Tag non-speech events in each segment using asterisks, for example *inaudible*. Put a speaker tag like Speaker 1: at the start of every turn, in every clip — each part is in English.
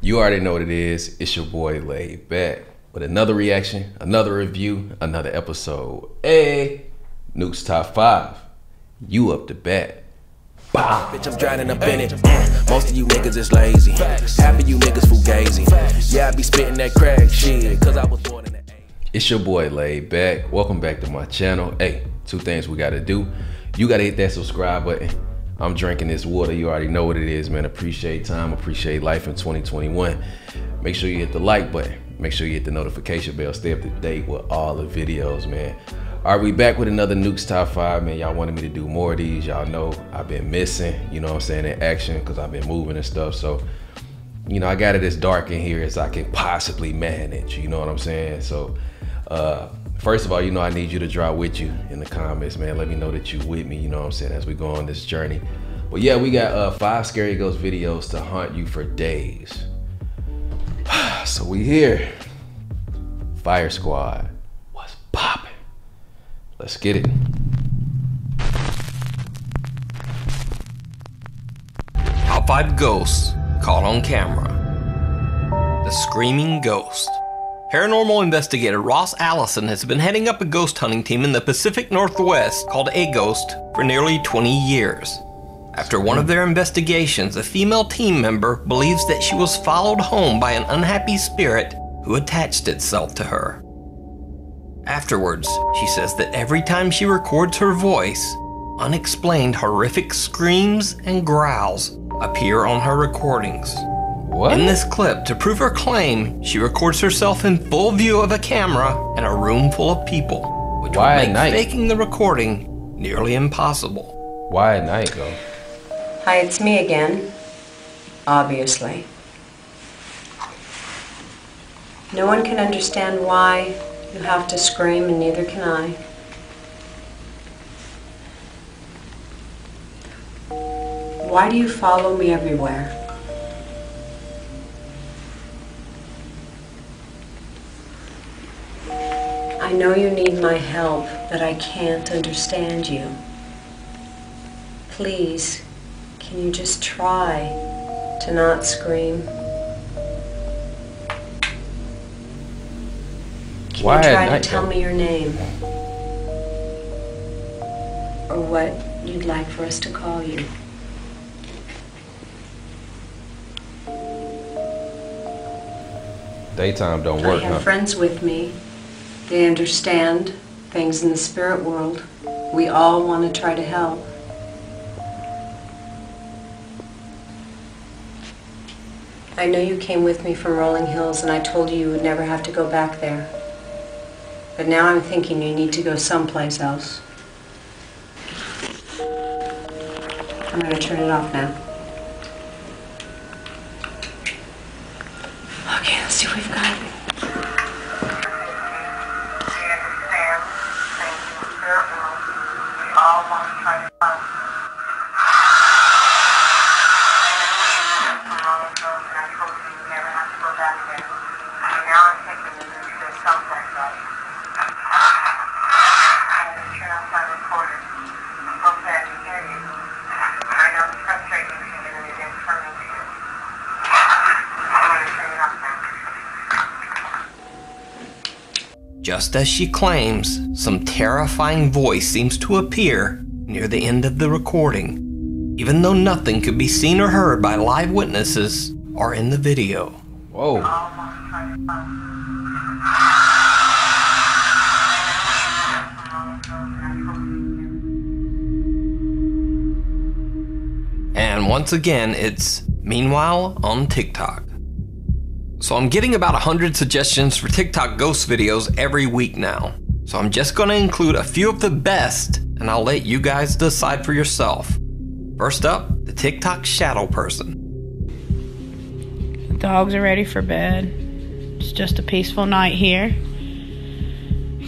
Speaker 1: You already know what it is. It's your boy LayedBak with another reaction, another review, another episode. Hey, Nuke's Top 5. You up to bat.
Speaker 2: Bah. Bitch, I'm drowning up in it. Mm. Most of you niggas is lazy. Half of you niggas fugazi. Yeah, I be spitting that crack shit, cause I was born in the
Speaker 1: It's your boy LayedBak. Welcome back to my channel. Hey, two things we gotta do. You gotta hit that subscribe button. I'm drinking this water. You already know what it is, man. Appreciate time, appreciate life in 2021. Make sure you hit the like button. Make sure you hit the notification bell. Stay up to date with all the videos, man. All right, we back with another Nukes Top 5, man. Y'all wanted me to do more of these. Y'all know I've been missing, you know what I'm saying, in action because I've been moving and stuff. So, you know, I got it as dark in here as I can possibly manage, you know what I'm saying? So, uh, first of all, you know, I need you to draw with you in the comments, man. Let me know that you with me, you know what I'm saying, as we go on this journey. But yeah, we got uh, five Scary Ghost videos to haunt you for days. *sighs* so we here. Fire Squad. What's popping? Let's get it.
Speaker 3: Top 5 Ghosts Caught on Camera. The Screaming Ghost. Paranormal investigator Ross Allison has been heading up a ghost hunting team in the Pacific Northwest called AGHOST for nearly 20 years. After one of their investigations, a female team member believes that she was followed home by an unhappy spirit who attached itself to her. Afterwards, she says that every time she records her voice, unexplained horrific screams and growls appear on her recordings.
Speaker 1: What?
Speaker 3: In this clip, to prove her claim, she records herself in full view of a camera in a room full of people, which
Speaker 1: Why at
Speaker 3: would make
Speaker 1: night?
Speaker 3: faking the recording nearly impossible.
Speaker 1: Why at night, though?
Speaker 4: Hi, it's me again. Obviously. No one can understand why you have to scream, and neither can I. Why do you follow me everywhere? I know you need my help, but I can't understand you. Please, can you just try to not scream? Can
Speaker 1: Why
Speaker 4: you try to tell me your name? Or what you'd like for us to call you?
Speaker 1: Daytime don't
Speaker 4: I
Speaker 1: work,
Speaker 4: have
Speaker 1: huh?
Speaker 4: friends with me. They understand things in the spirit world. We all want to try to help. I know you came with me from Rolling Hills and I told you you would never have to go back there. But now I'm thinking you need to go someplace else. I'm going to turn it off now. Okay, let's see what
Speaker 3: Just as she claims, some terrifying voice seems to appear near the end of the recording, even though nothing could be seen or heard by live witnesses or in the video.
Speaker 1: Whoa.
Speaker 3: And once again, it's Meanwhile on TikTok. So I'm getting about 100 suggestions for TikTok ghost videos every week now. So I'm just gonna include a few of the best and I'll let you guys decide for yourself. First up, the TikTok shadow person.
Speaker 5: The dogs are ready for bed. It's just a peaceful night here.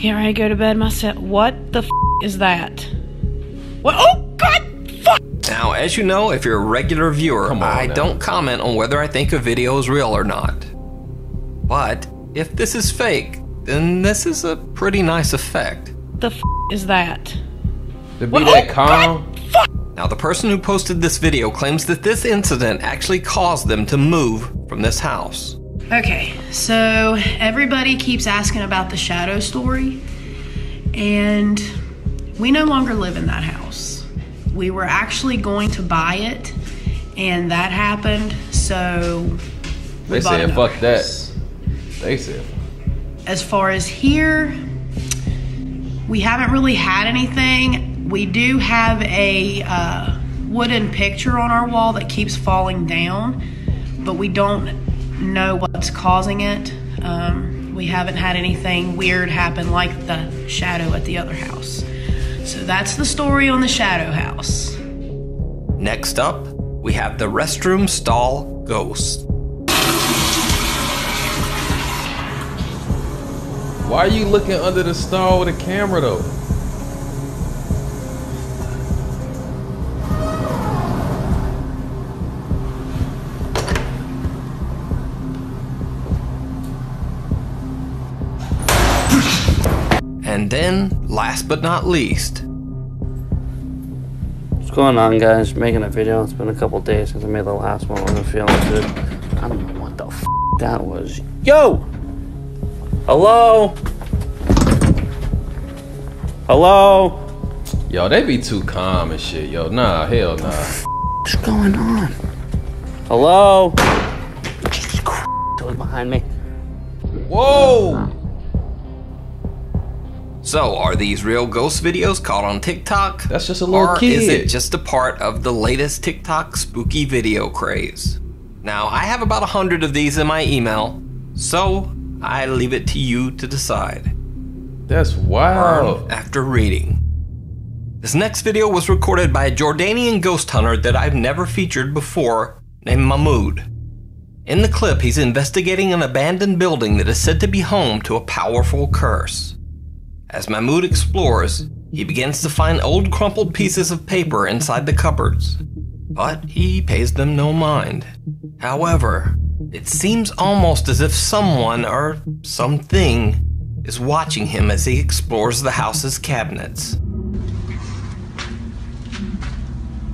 Speaker 5: Get ready to go to bed myself. What the f- is that? What? Oh, God! Fuck!
Speaker 3: Now, as you know, if you're a regular viewer, I
Speaker 1: now.
Speaker 3: don't comment on whether I think a video is real or not. But if this is fake, then this is a pretty nice effect.
Speaker 5: The f- is that?
Speaker 1: To be
Speaker 5: What?
Speaker 1: that
Speaker 5: Oh,
Speaker 1: calm.
Speaker 5: Fuck!
Speaker 3: Now, the person who posted this video claims that this incident actually caused them to move from this house.
Speaker 5: Okay, so everybody keeps asking about the shadow story, and we no longer live in that house. We were actually going to buy it, and that happened, so.
Speaker 1: They
Speaker 5: bought
Speaker 1: said,
Speaker 5: another
Speaker 1: fuck that.
Speaker 5: House.
Speaker 1: They said,
Speaker 5: As far as here, we haven't really had anything. We do have a uh, wooden picture on our wall that keeps falling down, but we don't know what's causing it. Um, we haven't had anything weird happen like the shadow at the other house. So that's the story on the shadow house.
Speaker 3: Next up, we have the restroom stall ghost.
Speaker 1: Why are you looking under the stall with a camera though?
Speaker 3: And then, last but not least,
Speaker 6: What's going on, guys? Making a video. It's been a couple days since I made the last one. I'm feeling good. I don't know what the f that was. Yo! Hello? Hello?
Speaker 1: Yo, they be too calm and shit. Yo, nah, hell nah.
Speaker 6: What's going on? Hello? Jesus Christ. It was behind me.
Speaker 1: Whoa!
Speaker 3: so are these real ghost videos caught on TikTok?
Speaker 1: That's just a little
Speaker 3: or
Speaker 1: kid.
Speaker 3: is it just a part of the latest TikTok spooky video craze? Now, I have about a hundred of these in my email, so I leave it to you to decide.
Speaker 1: That's wild.
Speaker 3: After reading. This next video was recorded by a Jordanian ghost hunter that I've never featured before, named Mahmoud. In the clip, he's investigating an abandoned building that is said to be home to a powerful curse. As Mahmoud explores, he begins to find old crumpled pieces of paper inside the cupboards, but he pays them no mind. However, it seems almost as if someone or something is watching him as he explores the house's cabinets.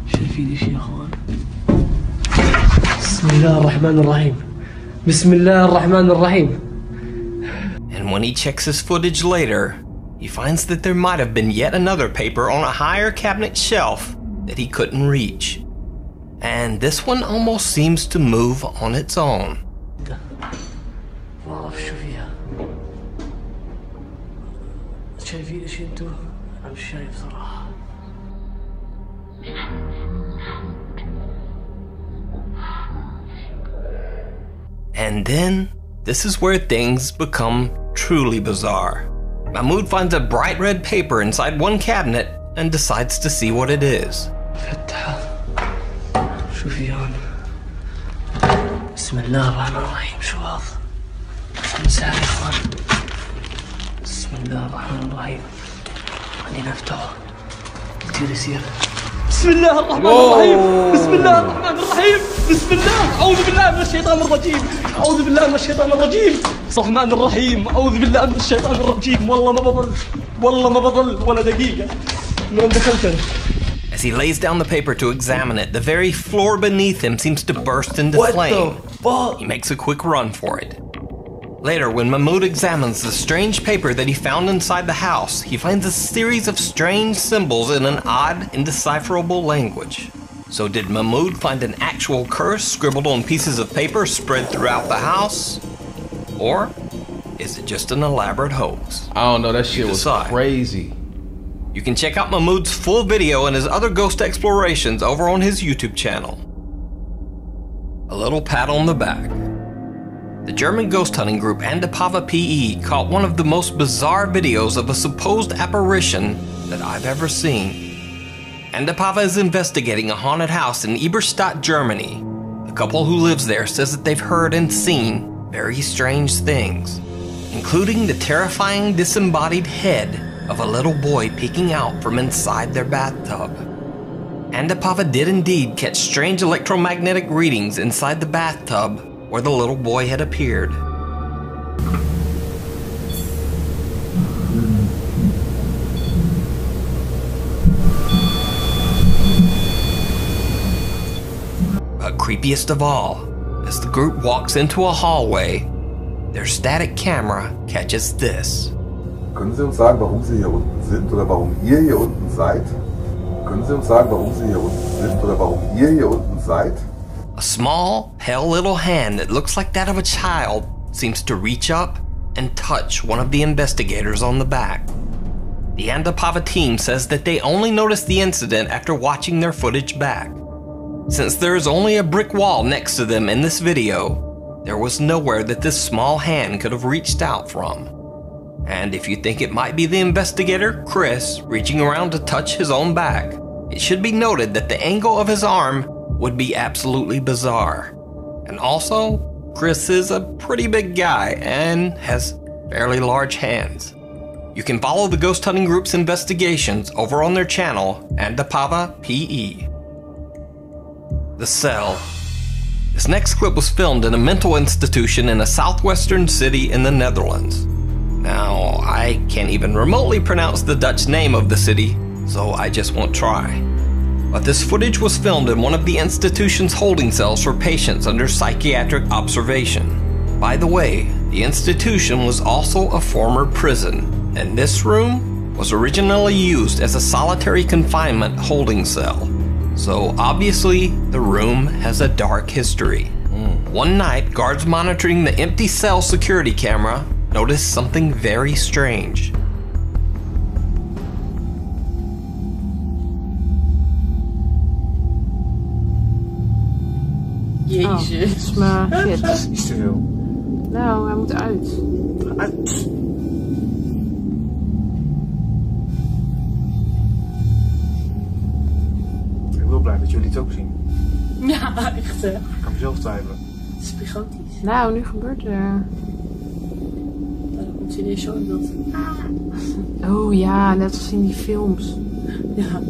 Speaker 7: شايفين شيء يا اخوان بسم الله الرحمن الرحيم بسم الله الرحمن الرحيم
Speaker 3: And when he checks his footage later, he finds that there might have been yet another paper on a higher cabinet shelf that he couldn't reach. And this one almost seems to move on its own.
Speaker 7: ما اعرف شو فيها شايفين شيء انتوا انا مش شايف صراحه
Speaker 3: And then, this is where things become truly bizarre. Mahmoud finds a bright red paper inside one cabinet and decides to see what it is.
Speaker 7: فتحة شو في هون بسم الله الرحمن الرحيم. شو هذا؟ مساء يا أخوان. بسم الله الرحمن الرحيم. خلينا نفتحه كثير يصير. بسم الله الرحمن الرحيم. بسم الله الرحمن الرحيم. بسم الله. أعوذ بالله من الشيطان الرجيم. أعوذ بالله من الشيطان الرجيم. الرحمن الرحيم. أعوذ بالله من الشيطان الرجيم. والله ما بضل والله ما بضل ولا دقيقة. من دخلت أنا؟
Speaker 3: As he lays down the paper to examine it, the very floor beneath him seems to burst into
Speaker 1: What
Speaker 3: flame.
Speaker 1: the fuck?
Speaker 3: He makes a quick run for it. Later, when Mahmoud examines the strange paper that he found inside the house, he finds a series of strange symbols in an odd, indecipherable language. So, did Mahmoud find an actual curse scribbled on pieces of paper spread throughout the house? Or is it just an elaborate hoax?
Speaker 1: I don't know. That shit was
Speaker 3: decide.
Speaker 1: crazy.
Speaker 3: You can check out Mahmoud's full video and his other ghost explorations over on his YouTube channel. A little pat on the back. The German ghost hunting group Andapava PE caught one of the most bizarre videos of a supposed apparition that I've ever seen. Andapava is investigating a haunted house in Eberstadt, Germany. The couple who lives there says that they've heard and seen very strange things, including the terrifying disembodied head of a little boy peeking out from inside their bathtub. Andapava did indeed catch strange electromagnetic readings inside the bathtub where the little boy had appeared. But creepiest of all, as the group walks into a hallway, their static camera catches this.
Speaker 8: Können Sie uns sagen, warum Sie hier unten sind oder warum ihr hier unten seid? Können Sie uns sagen, warum Sie hier unten sind oder warum ihr hier unten seid?
Speaker 3: A small, pale little hand that looks like that of a child seems to reach up and touch one of the investigators on the back. The Andapava team says that they only noticed the incident after watching their footage back. Since there is only a brick wall next to them in this video, there was nowhere that this small hand could have reached out from. And if you think it might be the investigator, Chris, reaching around to touch his own back, it should be noted that the angle of his arm would be absolutely bizarre. And also, Chris is a pretty big guy and has fairly large hands. You can follow the ghost hunting group's investigations over on their channel, Andapava PE. The Cell. This next clip was filmed in a mental institution in a southwestern city in the Netherlands. Now, I can't even remotely pronounce the Dutch name of the city, so I just won't try. But this footage was filmed in one of the institution's holding cells for patients under psychiatric observation. By the way, the institution was also a former prison, and this room was originally used as a solitary confinement holding cell. So obviously, the room has a dark history. One night, guards monitoring the empty cell security camera noticed something very strange.
Speaker 5: Jezus. Oh, maar shit.
Speaker 9: Is te veel.
Speaker 5: Nou, hij moet uit.
Speaker 9: Uit. Ik ben wel blij dat jullie het ook zien.
Speaker 10: Ja, echt hè.
Speaker 9: Ik kan mezelf twijfelen.
Speaker 10: Het is gigantisch.
Speaker 5: Nou, nu gebeurt er.
Speaker 10: Dan komt zo in.
Speaker 5: Oh ja, net als in die films.
Speaker 10: Ja.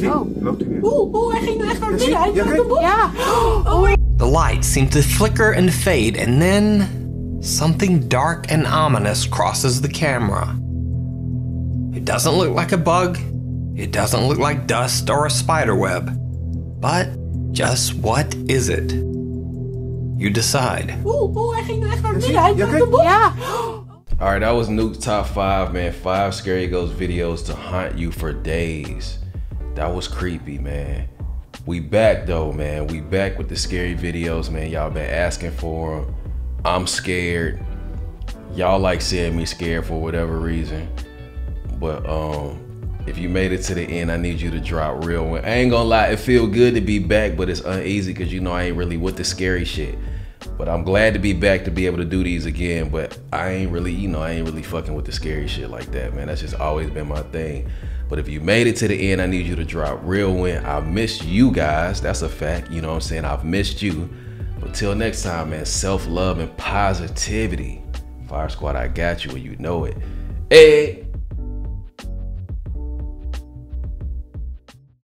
Speaker 9: Ja.
Speaker 5: Oh.
Speaker 9: Loopt u weer.
Speaker 10: Oeh, oeh, hij ging er echt naar
Speaker 9: Ja,
Speaker 10: binnen. Hij
Speaker 9: Ja,
Speaker 10: de bos.
Speaker 5: Ja.
Speaker 10: Oh my
Speaker 3: The lights seem to flicker and fade, and then something dark and ominous crosses the camera. It doesn't look like a bug, it doesn't look like dust or a spider web. But just what is it? You decide.
Speaker 10: Oeh, oeh, hij ging er echt naar
Speaker 9: Ja, zie.
Speaker 10: binnen. Hij
Speaker 9: Ja,
Speaker 10: de
Speaker 9: kijk.
Speaker 5: Ja.
Speaker 1: All right, that was Nuke's top five, man. Five scary ghost videos to haunt you for days. That was creepy, man. We back though, man. We back with the scary videos, man. Y'all been asking for them. I'm scared. Y'all like seeing me scared for whatever reason. But um, if you made it to the end, I need you to drop real one. I ain't gonna lie, it feel good to be back, but it's uneasy because you know I ain't really with the scary shit. But I'm glad to be back to be able to do these again. But I ain't really, you know, I ain't really fucking with the scary shit like that, man. That's just always been my thing. But if you made it to the end, I need you to drop real win. I miss you guys. That's a fact. You know what I'm saying? I've missed you. But till next time, man, self love and positivity. Fire Squad, I got you and you know it. Hey.